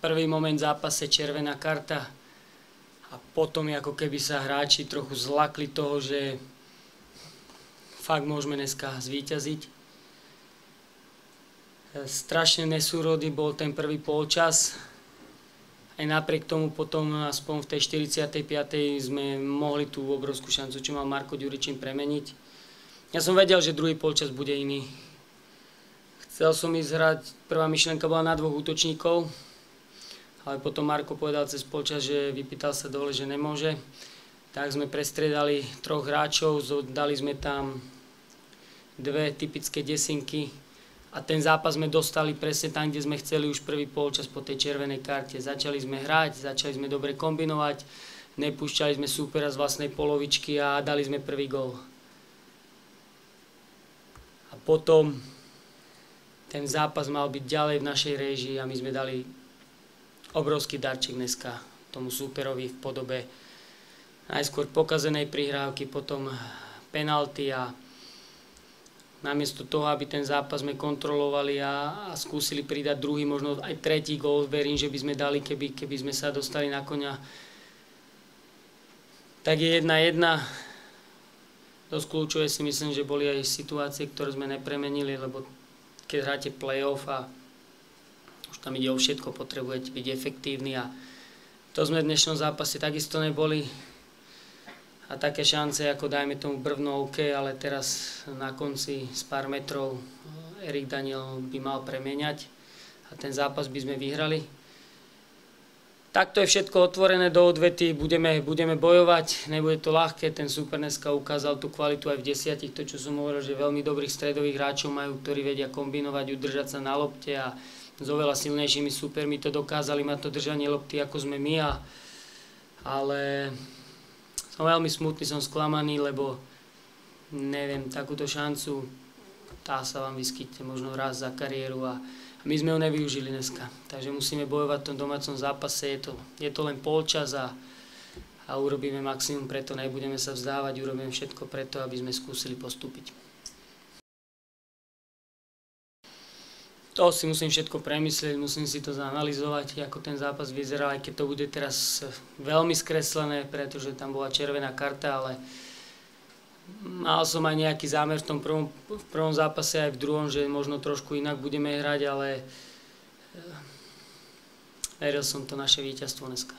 prvý moment v zápase červená karta a potom ako keby sa hráči trochu zlakli toho, že fakt môžeme dneska zvíťaziť. Strašne nesúrody bol ten prvý polčas. Aj napriek tomu potom aspoň v tej 45. sme mohli tú obrovskú šancu, čo mal Marko Ďuričín premeniť. Ja som vedel, že druhý polčas bude iný. Chcel som ísť hrať, prvá myšlenka bola na dvoch útočníkov, ale potom Marko povedal cez polčas, že vypýtal sa dole, že nemôže. Tak sme prestriedali troch hráčov, dali sme tam dve typické desinky a ten zápas sme dostali presne tam, kde sme chceli už prvý polčas po tej červenej karte. Začali sme hrať, začali sme dobre kombinovať, nepúšťali sme súpera z vlastnej polovičky a dali sme prvý gol. A potom ten zápas mal byť ďalej v našej réžii a my sme dali obrovský darček dneska tomu súperovi v podobe najskôr pokazenej prihrávky, potom penalty a namiesto toho, aby ten zápas sme kontrolovali a, a skúsili pridať druhý, možno aj tretí gól, verím, že by sme dali, keby, keby sme sa dostali na konia. Tak je jedna jedna. Dosť kľúčové si myslím, že boli aj situácie, ktoré sme nepremenili, lebo keď hráte play-off a tam ide o všetko, potrebujete byť efektívni a to sme v dnešnom zápase takisto neboli. A také šance, ako dajme tomu Brvno OK, ale teraz na konci z pár metrov Erik Daniel by mal premeniať a ten zápas by sme vyhrali. Takto je všetko otvorené do odvety, budeme, budeme bojovať, nebude to ľahké, ten super dneska ukázal tú kvalitu aj v desiatich, to čo som hovoril, že veľmi dobrých stredových hráčov majú, ktorí vedia kombinovať, udržať sa na lopte a s oveľa silnejšími supermi to dokázali mať to držanie lopty ako sme my. A, ale som veľmi smutný, som sklamaný, lebo neviem, takúto šancu tá sa vám vyskytne možno raz za kariéru a my sme ho nevyužili dneska. Takže musíme bojovať v tom domácom zápase, je to, je to len polčas a, a urobíme maximum preto, nebudeme sa vzdávať, urobíme všetko preto, aby sme skúsili postúpiť. To si musím všetko premyslieť, musím si to zanalizovať, ako ten zápas vyzerá, aj keď to bude teraz veľmi skreslené, pretože tam bola červená karta, ale mal som aj nejaký zámer v tom prvom, v prvom zápase aj v druhom, že možno trošku inak budeme hrať, ale eh, veril som to naše víťazstvo dneska.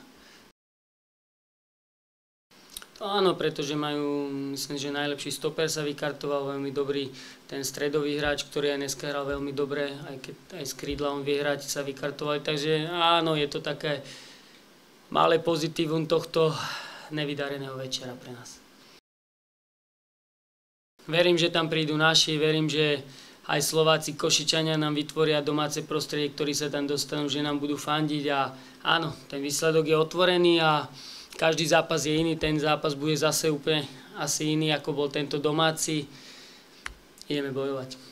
Áno, pretože majú, myslím, že najlepší stoper sa vykartoval, veľmi dobrý ten stredový hráč, ktorý aj dneska hral veľmi dobre, aj keď aj z krídla on sa vykartovali. Takže áno, je to také malé pozitívum tohto nevydareného večera pre nás. Verím, že tam prídu naši, verím, že aj Slováci, Košičania nám vytvoria domáce prostredie, ktorí sa tam dostanú, že nám budú fandiť a áno, ten výsledok je otvorený a každý zápas je iný, ten zápas bude zase úplne asi iný, ako bol tento domáci. Ideme bojovať.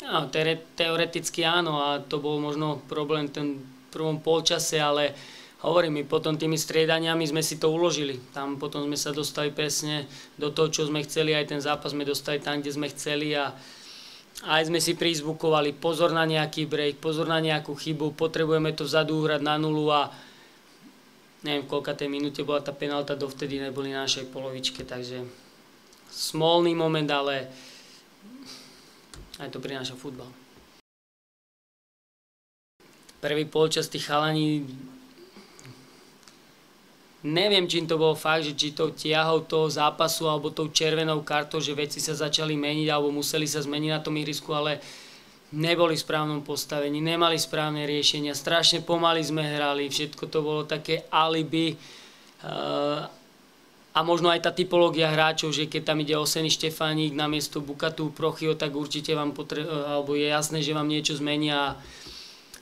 No, teoreticky áno a to bol možno problém tom prvom polčase, ale hovorím mi, potom tými striedaniami sme si to uložili. Tam potom sme sa dostali presne do toho, čo sme chceli, aj ten zápas sme dostali tam, kde sme chceli a aj sme si prizvukovali pozor na nejaký break, pozor na nejakú chybu, potrebujeme to vzadu uhrať na nulu a neviem v tej minúte bola tá penálta, dovtedy neboli na našej polovičke, takže smolný moment, ale aj to prináša futbal. Prvý polčas tých chalaní neviem, čím to bolo fakt, že či to tiahol toho zápasu alebo tou červenou kartou, že veci sa začali meniť alebo museli sa zmeniť na tom ihrisku, ale neboli v správnom postavení, nemali správne riešenia, strašne pomaly sme hrali, všetko to bolo také alibi. Uh, a možno aj tá typológia hráčov, že keď tam ide Oseny Štefánik na miesto Bukatu Prochyho, tak určite vám potre- alebo je jasné, že vám niečo zmenia.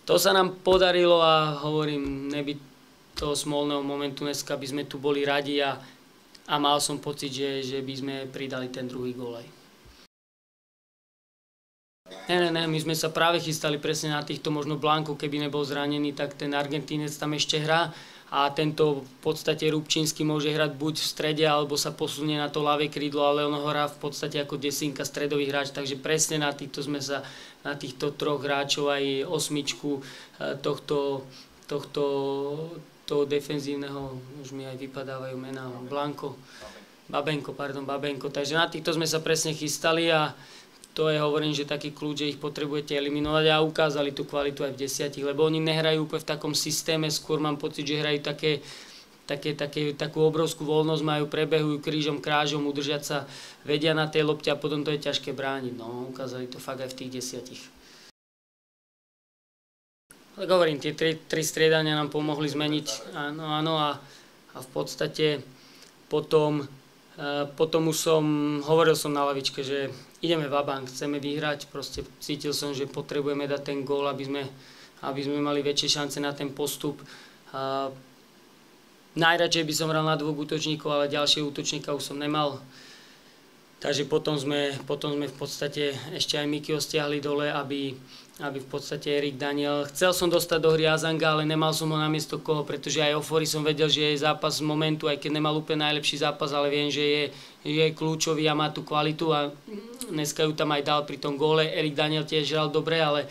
To sa nám podarilo a hovorím, nebyť toho smolného momentu dneska by sme tu boli radi a, a mal som pocit, že, že by sme pridali ten druhý gól aj. Ne, ne, ne, my sme sa práve chystali presne na týchto možno Blanko, keby nebol zranený, tak ten Argentínec tam ešte hrá. a tento v podstate Rubčínsky môže hrať buď v strede, alebo sa posunie na to ľavé krídlo, ale on hrá v podstate ako desinka stredový hráč, takže presne na týchto sme sa, na týchto troch hráčov aj osmičku e, tohto, tohto toho defenzívneho, už mi aj vypadávajú mená, Blanko, Babenko, pardon, Babenko, takže na týchto sme sa presne chystali a to je, hovorím, že taký kľúč, že ich potrebujete eliminovať a ukázali tú kvalitu aj v desiatich, lebo oni nehrajú úplne v takom systéme, skôr mám pocit, že hrajú také, také, také, takú obrovskú voľnosť, majú, prebehujú krížom, krážom, udržať sa, vedia na tej lopte a potom to je ťažké brániť. No, ukázali to fakt aj v tých desiatich. Tak hovorím, tie tri, tri striedania nám pomohli zmeniť, áno, áno, a, a v podstate potom, potom už som, hovoril som na lavičke, že ideme v chceme vyhrať, proste cítil som, že potrebujeme dať ten gól, aby sme, aby sme mali väčšie šance na ten postup. A, najradšej by som hral na dvoch útočníkov, ale ďalšieho útočníka už som nemal. Takže potom sme, potom sme v podstate ešte aj Mikio stiahli dole, aby, aby v podstate Erik Daniel, chcel som dostať do hry Azanga, ale nemal som ho na miesto koho, pretože aj Ofori som vedel, že je zápas z momentu, aj keď nemal úplne najlepší zápas, ale viem, že je, je kľúčový a má tú kvalitu a dneska ju tam aj dal pri tom góle. Erik Daniel tiež hral dobre, ale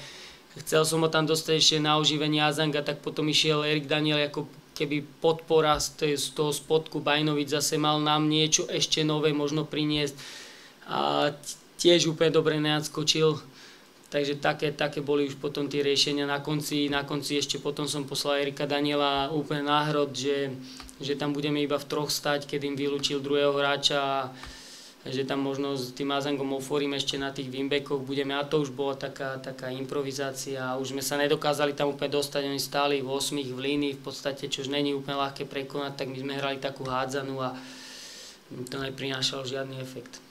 chcel som ho tam dostať ešte na oživenie Azanga, tak potom išiel Erik Daniel ako keby podpora z, tej, z toho spodku Bajnovic zase mal nám niečo ešte nové možno priniesť a tiež úplne dobre neadskočil Takže také, také boli už potom tie riešenia na konci. Na konci ešte potom som poslal Erika Daniela úplne náhrod, že, že tam budeme iba v troch stať, keď im vylúčil druhého hráča že tam možno s tým Azangom oforím ešte na tých wingbackoch budeme a to už bola taká, taká improvizácia a už sme sa nedokázali tam úplne dostať, oni stáli v 8 v línii v podstate, čo už není úplne ľahké prekonať, tak my sme hrali takú hádzanú a to neprinášalo žiadny efekt.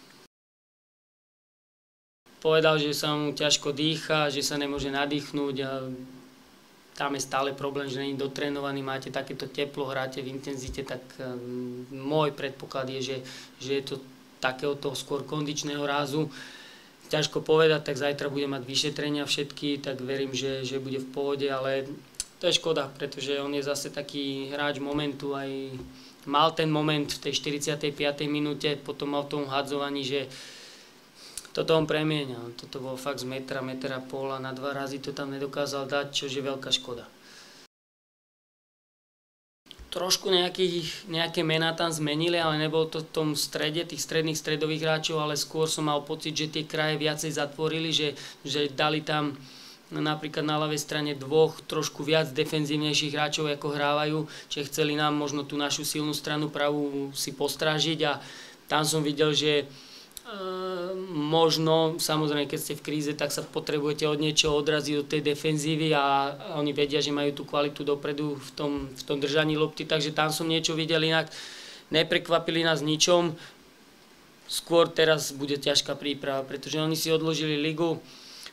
Povedal, že sa mu ťažko dýcha, že sa nemôže nadýchnuť a tam je stále problém, že není dotrénovaný, máte takéto teplo, hráte v intenzite, tak um, môj predpoklad je, že, že je to takéhoto skôr kondičného rázu. Ťažko povedať, tak zajtra bude mať vyšetrenia všetky, tak verím, že, že bude v pohode, ale to je škoda, pretože on je zase taký hráč momentu, aj mal ten moment v tej 45. minúte, potom mal v tom hadzovaní, že toto on premienal. Toto bol fakt z metra, metra a pol a na dva razy to tam nedokázal dať, čo je veľká škoda. Trošku nejakých, nejaké mená tam zmenili, ale nebol to v tom strede, tých stredných stredových hráčov, ale skôr som mal pocit, že tie kraje viacej zatvorili, že, že dali tam napríklad na ľavej strane dvoch trošku viac defenzívnejších hráčov, ako hrávajú, čiže chceli nám možno tú našu silnú stranu pravú si postrážiť a tam som videl, že možno, samozrejme, keď ste v kríze, tak sa potrebujete od niečoho odraziť do tej defenzívy a oni vedia, že majú tú kvalitu dopredu v tom, v tom držaní lopty, takže tam som niečo videl inak. Neprekvapili nás ničom, skôr teraz bude ťažká príprava, pretože oni si odložili ligu,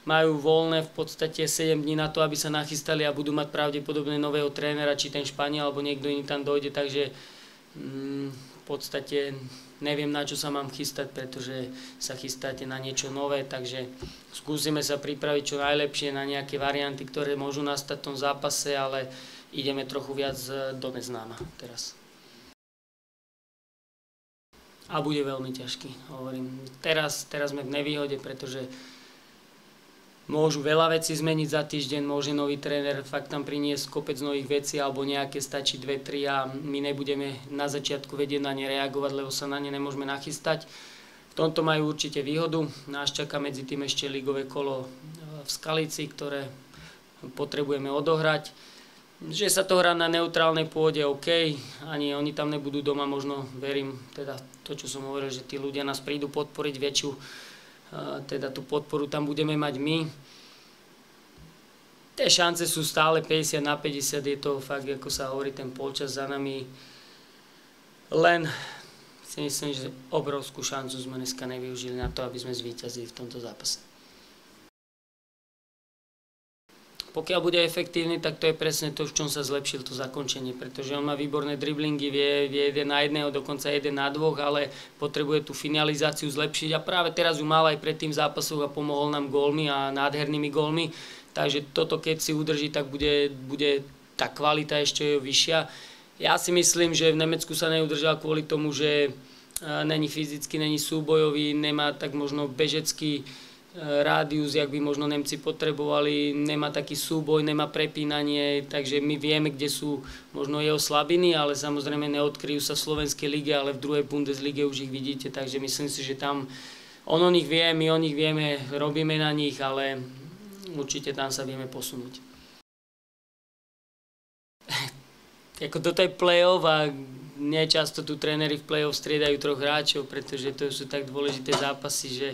majú voľné v podstate 7 dní na to, aby sa nachystali a budú mať pravdepodobne nového trénera, či ten Španiel alebo niekto iný tam dojde, takže mm, v podstate neviem na čo sa mám chystať, pretože sa chystáte na niečo nové, takže skúsime sa pripraviť čo najlepšie na nejaké varianty, ktoré môžu nastať v tom zápase, ale ideme trochu viac do neznáma teraz. A bude veľmi ťažký, hovorím. Teraz, teraz sme v nevýhode, pretože môžu veľa vecí zmeniť za týždeň, môže nový tréner fakt tam priniesť kopec nových vecí alebo nejaké stačí dve, tri a my nebudeme na začiatku vedieť na ne reagovať, lebo sa na ne nemôžeme nachystať. V tomto majú určite výhodu. Nás čaká medzi tým ešte ligové kolo e, v Skalici, ktoré potrebujeme odohrať. Že sa to hrá na neutrálnej pôde, OK, ani oni tam nebudú doma, možno verím, teda to, čo som hovoril, že tí ľudia nás prídu podporiť väčšiu teda tú podporu tam budeme mať my. Tie šance sú stále 50 na 50, je to fakt, ako sa hovorí, ten polčas za nami. Len si myslím, že obrovskú šancu sme dneska nevyužili na to, aby sme zvíťazili v tomto zápase. Pokiaľ bude efektívny, tak to je presne to, v čom sa zlepšil to zakončenie, pretože on má výborné driblingy, vie, vie jeden na jedného, dokonca jeden na dvoch, ale potrebuje tú finalizáciu zlepšiť a práve teraz ju mal aj pred tým zápasom a pomohol nám gólmi a nádhernými gólmi, takže toto keď si udrží, tak bude, bude tá kvalita ešte vyššia. ja si myslím, že v Nemecku sa neudržal kvôli tomu, že není fyzicky, není súbojový, nemá tak možno bežecký rádius, jak by možno Nemci potrebovali, nemá taký súboj, nemá prepínanie, takže my vieme, kde sú možno jeho slabiny, ale samozrejme neodkryjú sa v Slovenskej lige, ale v druhej Bundeslige už ich vidíte, takže myslím si, že tam on o nich vie, my o nich vieme, robíme na nich, ale určite tam sa vieme posunúť. Ako toto je play-off a nečasto tu tréneri v play-off striedajú troch hráčov, pretože to sú tak dôležité zápasy, že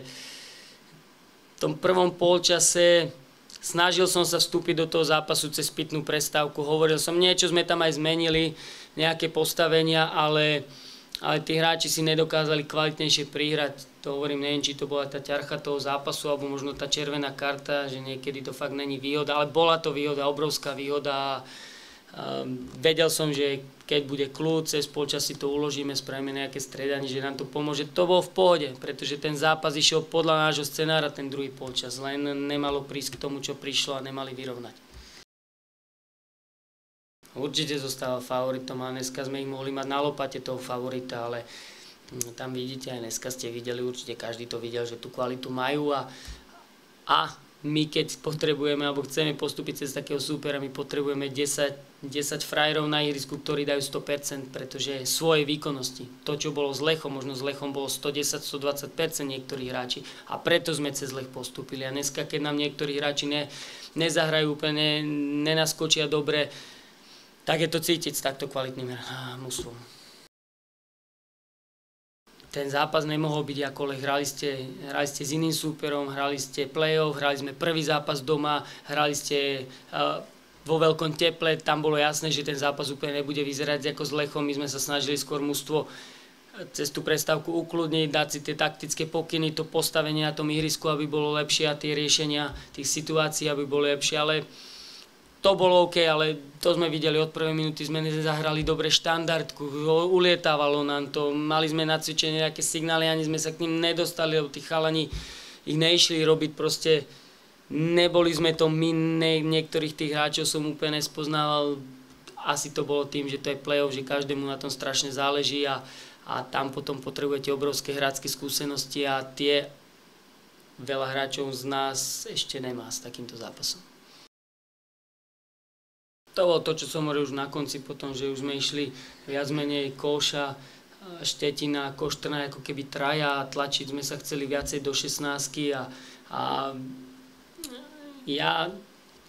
tom prvom polčase snažil som sa vstúpiť do toho zápasu cez pitnú prestávku. Hovoril som, niečo sme tam aj zmenili, nejaké postavenia, ale, ale tí hráči si nedokázali kvalitnejšie prihrať. To hovorím, neviem, či to bola tá ťarcha toho zápasu, alebo možno tá červená karta, že niekedy to fakt není výhoda, ale bola to výhoda, obrovská výhoda. Um, vedel som, že keď bude kľud, cez polčas si to uložíme, spravíme nejaké stredanie, že nám to pomôže. To bolo v pohode, pretože ten zápas išiel podľa nášho scenára ten druhý polčas, len nemalo prísť k tomu, čo prišlo a nemali vyrovnať. Určite zostáva favoritom a dneska sme ich mohli mať na lopate toho favorita, ale hm, tam vidíte, aj dneska ste videli, určite každý to videl, že tú kvalitu majú a my keď potrebujeme alebo chceme postúpiť cez takého súpera, my potrebujeme 10, 10 frajerov na ihrisku, ktorí dajú 100%, pretože svoje výkonnosti. To, čo bolo s Lechom, možno s Lechom bolo 110-120% niektorí hráči a preto sme cez Lech postúpili. A dneska, keď nám niektorí hráči ne, nezahrajú úplne, nenaskočia dobre, tak je to cítiť s takto kvalitným mužstvom ten zápas nemohol byť ako Lech. Hrali ste, hrali ste s iným súperom, hrali ste play-off, hrali sme prvý zápas doma, hrali ste uh, vo veľkom teple, tam bolo jasné, že ten zápas úplne nebude vyzerať ako s Lechom. My sme sa snažili skôr mústvo cez tú prestávku ukludniť, dať si tie taktické pokyny, to postavenie na tom ihrisku, aby bolo lepšie a tie riešenia tých situácií, aby boli lepšie, ale to bolo OK, ale to sme videli od prvej minúty, sme zahrali dobre štandardku, ulietávalo nám to, mali sme nacvičené nejaké signály, ani sme sa k ním nedostali, lebo tí chalani ich neišli robiť, proste neboli sme to my, ne, niektorých tých hráčov som úplne nespoznával, asi to bolo tým, že to je play-off, že každému na tom strašne záleží a, a tam potom potrebujete obrovské hrácké skúsenosti a tie veľa hráčov z nás ešte nemá s takýmto zápasom to bolo to, čo som hovoril už na konci potom, že už sme išli viac menej Koša, Štetina, Koštrna ako keby traja a tlačiť sme sa chceli viacej do 16 a, a ja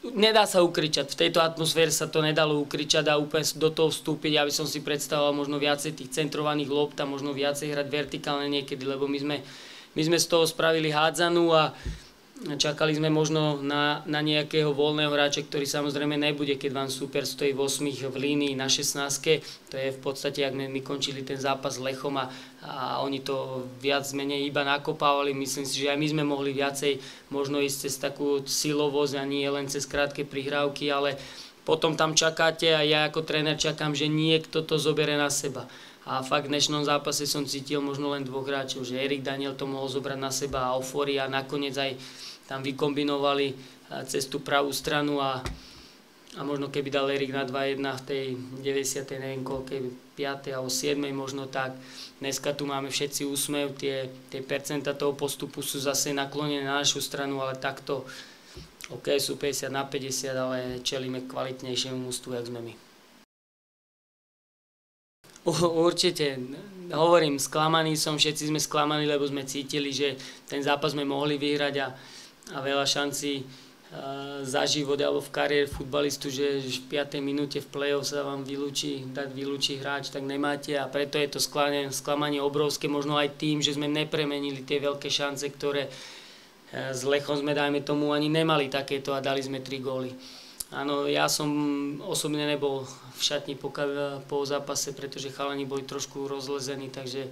nedá sa ukričať. V tejto atmosfére sa to nedalo ukričať a úplne do toho vstúpiť. Ja by som si predstavoval možno viacej tých centrovaných lopt a možno viacej hrať vertikálne niekedy, lebo my sme, my sme z toho spravili hádzanú a Čakali sme možno na, na nejakého voľného hráča, ktorý samozrejme nebude, keď vám super stojí v 8 v línii na 16. To je v podstate, ak my, končili ten zápas s Lechom a, a oni to viac menej iba nakopávali. Myslím si, že aj my sme mohli viacej možno ísť cez takú silovosť a nie len cez krátke prihrávky, ale potom tam čakáte a ja ako tréner čakám, že niekto to zobere na seba. A fakt v dnešnom zápase som cítil možno len dvoch hráčov, že Erik Daniel to mohol zobrať na seba a Euphoria a nakoniec aj tam vykombinovali cez tú pravú stranu a, a možno keby dal Erik na 2-1 v tej 90. neviem koľkej, 5. alebo 7. možno tak. Dneska tu máme všetci úsmev, tie, tie percenta toho postupu sú zase naklonené na našu stranu, ale takto OK, sú 50 na 50, ale čelíme kvalitnejšiemu mústvu, jak sme my. Určite, hovorím, sklamaný som, všetci sme sklamaní, lebo sme cítili, že ten zápas sme mohli vyhrať a, a veľa šancí za život alebo v kariére futbalistu, že v 5. minúte v play-off sa vám vylúči, dať vylúči hráč, tak nemáte a preto je to sklamanie, sklamanie obrovské, možno aj tým, že sme nepremenili tie veľké šance, ktoré s Lechom sme, dajme tomu, ani nemali takéto a dali sme 3 góly. Áno, ja som osobne nebol v šatni po, po zápase, pretože chalani boli trošku rozlezení, takže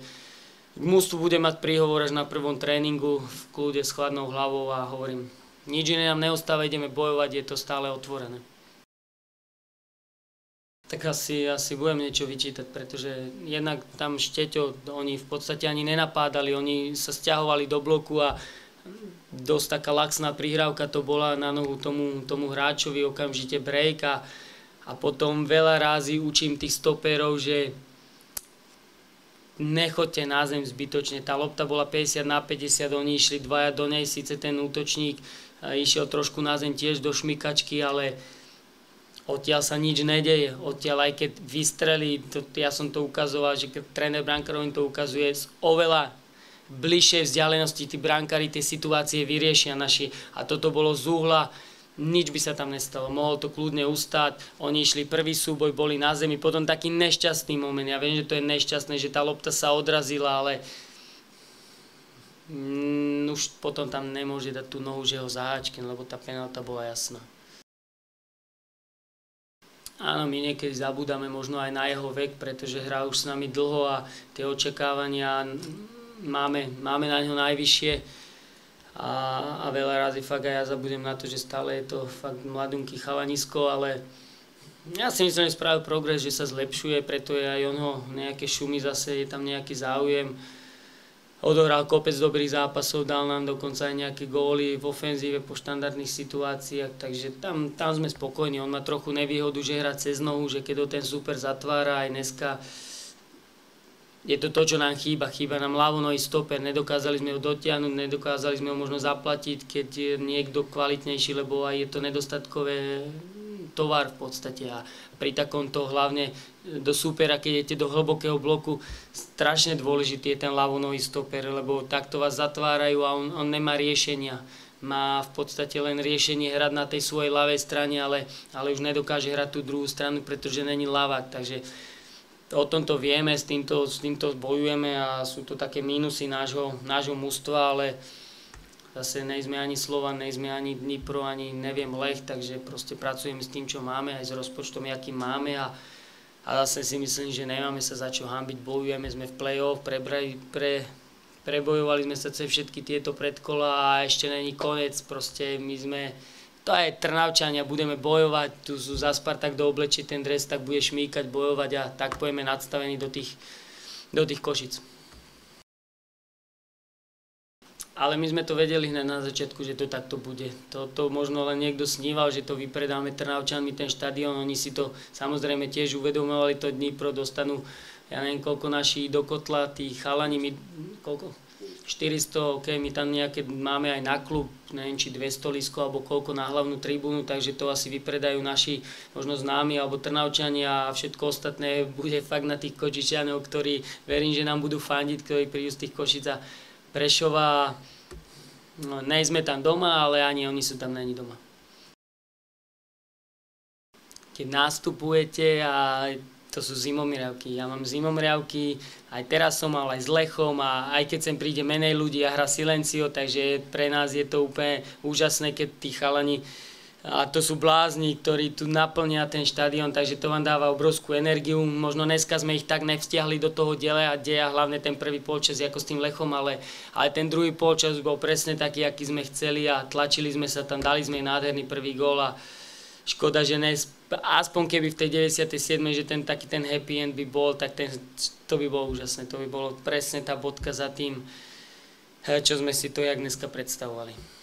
k mústvu budem mať príhovor až na prvom tréningu v kľude s chladnou hlavou a hovorím, nič iné nám neostáva, ideme bojovať, je to stále otvorené. Tak asi, asi budem niečo vyčítať, pretože jednak tam Šteťo, oni v podstate ani nenapádali, oni sa stiahovali do bloku a dosť taká laxná prihrávka to bola na nohu tomu, tomu hráčovi, okamžite break a, A potom veľa rázy učím tých stoperov, že nechoďte na zem zbytočne. Tá lopta bola 50 na 50, oni išli dvaja do nej, síce ten útočník išiel trošku na zem tiež do šmykačky, ale odtiaľ sa nič nedeje. Odtiaľ aj keď vystrelí, to, ja som to ukazoval, že tréner brankárov im to ukazuje, z oveľa bližšej vzdialenosti tí brankári tie situácie vyriešia naši. A toto bolo z uhla, nič by sa tam nestalo. Mohol to kľudne ustáť, oni išli prvý súboj, boli na zemi, potom taký nešťastný moment. Ja viem, že to je nešťastné, že tá lopta sa odrazila, ale mm, už potom tam nemôže dať tú nohu, že ho zaháčken, lebo tá penálta bola jasná. Áno, my niekedy zabúdame možno aj na jeho vek, pretože hrá už s nami dlho a tie očakávania máme, máme na ňo najvyššie a, a veľa razy fakt aj ja zabudem na to, že stále je to fakt mladunky chalanisko, ale ja si myslím, že spravil progres, že sa zlepšuje, preto je aj ono nejaké šumy zase, je tam nejaký záujem. Odohral kopec dobrých zápasov, dal nám dokonca aj nejaké góly v ofenzíve po štandardných situáciách, takže tam, tam sme spokojní. On má trochu nevýhodu, že hrá cez nohu, že keď ho ten super zatvára aj dneska, je to to, čo nám chýba. Chýba nám ľavonohý stoper, nedokázali sme ho dotiahnuť, nedokázali sme ho možno zaplatiť, keď je niekto kvalitnejší, lebo aj je to nedostatkové tovar v podstate a pri takomto hlavne do supera, keď idete do hlbokého bloku, strašne dôležitý je ten ľavonohý stoper, lebo takto vás zatvárajú a on, on nemá riešenia. Má v podstate len riešenie hrať na tej svojej ľavej strane, ale, ale už nedokáže hrať tú druhú stranu, pretože není ľavák. Takže o tomto vieme, s týmto, s týmto bojujeme a sú to také mínusy nášho, nášho mústva, ale zase nejsme ani Slovan, nejsme ani Dnipro, ani neviem Lech, takže proste pracujeme s tým, čo máme, aj s rozpočtom, aký máme a, a zase si myslím, že nemáme sa za čo hambiť, bojujeme, sme v play-off, prebrali, pre, prebojovali sme sa cez všetky tieto predkola a ešte není koniec, proste my sme to aj Trnavčania, budeme bojovať, tu sú za Spartak do oblečie ten dres, tak bude šmíkať, bojovať a tak pojeme nadstavení do tých, do tých košic. Ale my sme to vedeli hneď na začiatku, že to takto bude. To možno len niekto sníval, že to vypredáme Trnavčanmi ten štadión, oni si to samozrejme tiež uvedomovali, to Dnipro dostanú, ja neviem koľko naši do kotla, tí chalani, my, koľko? 400, ok, my tam nejaké máme aj na klub, neviem či 200 lisko alebo koľko na hlavnú tribúnu, takže to asi vypredajú naši možno známi alebo Trnavčania a všetko ostatné bude fakt na tých Kočičanov, ktorí verím, že nám budú fandiť, ktorí prídu z tých Košic a Prešova. No, nejsme tam doma, ale ani oni sú tam není doma. Keď nastupujete a to sú zimomriavky. Ja mám zimomriavky, aj teraz som mal aj s Lechom a aj keď sem príde menej ľudí a hra Silencio, takže pre nás je to úplne úžasné, keď tí chalani a to sú blázni, ktorí tu naplnia ten štadión, takže to vám dáva obrovskú energiu. Možno dneska sme ich tak nevzťahli do toho dele a deja, hlavne ten prvý polčas ako s tým Lechom, ale, ale ten druhý polčas bol presne taký, aký sme chceli a tlačili sme sa tam, dali sme nádherný prvý gól a škoda, že ne, aspoň keby v tej 97. že ten taký ten happy end by bol, tak ten, to by bolo úžasné, to by bolo presne tá bodka za tým, čo sme si to jak dneska predstavovali.